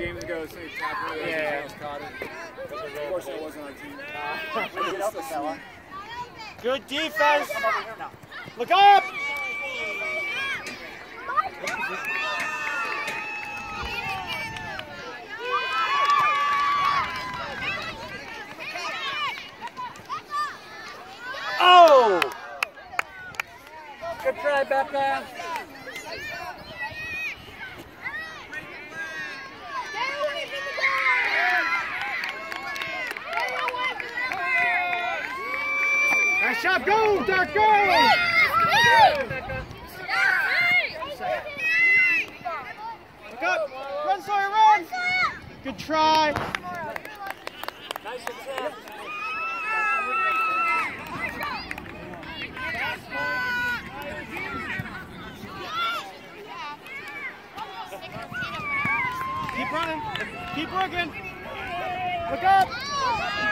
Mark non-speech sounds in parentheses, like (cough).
games ago, so he tackled it. Yeah. Yeah. Caught it. Of course, I wasn't on team. Get. (laughs) Good defense. Look up. Oh! Good try, Becca. Job. Go, Dark, go! Look up. Run, Sawyer, run. Good try. Nice attempt. Keep running. Keep working. Look up.